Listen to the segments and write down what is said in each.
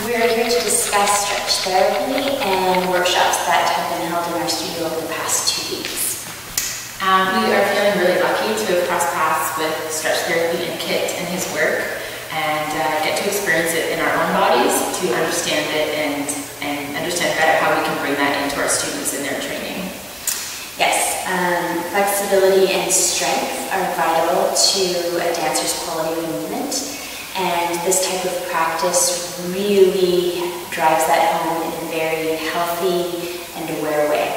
We're here to discuss stretch therapy and workshops that have been held in our studio over the past two weeks. Um, we are feeling really lucky to have crossed paths with stretch therapy and Kit and his work and uh, get to experience it in our own bodies to understand it and, and understand better how we can bring that into our students in their training. Yes, um, flexibility and strength are vital to a dancer's quality of movement and this type of practice really drives that home in a very healthy and aware way.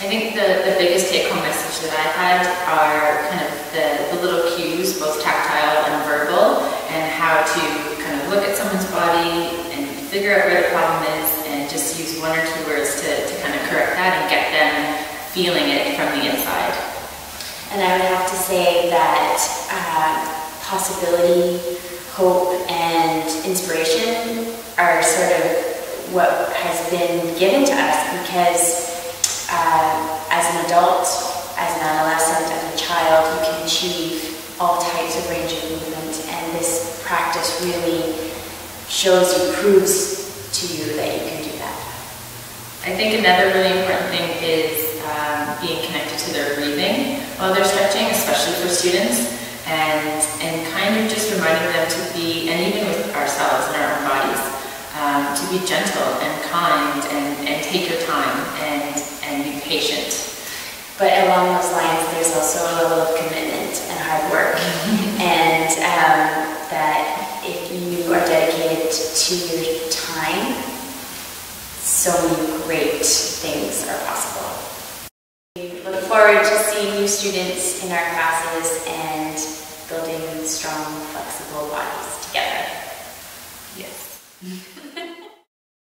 I think the, the biggest take-home message that I've had are kind of the, the little cues, both tactile and verbal, and how to kind of look at someone's body and figure out where the problem is and just use one or two words to, to kind of correct that and get them feeling it from the inside. And I would have to say that uh, possibility, hope, and inspiration are sort of what has been given to us because uh, as an adult, as an adolescent, as a child, you can achieve all types of range of movement and this practice really shows you, proves to you that you can do that. I think another really important thing is um, being connected to their breathing while they're stretching, especially for students and, and kind of just reminding them to be, and even with ourselves and our own bodies, um, to be gentle and kind and, and take your time and, and be patient. But along those lines, there's also a level of commitment and hard work, and um, that if you are dedicated to your time, so many great things are possible. We look forward to seeing new students in our classes and building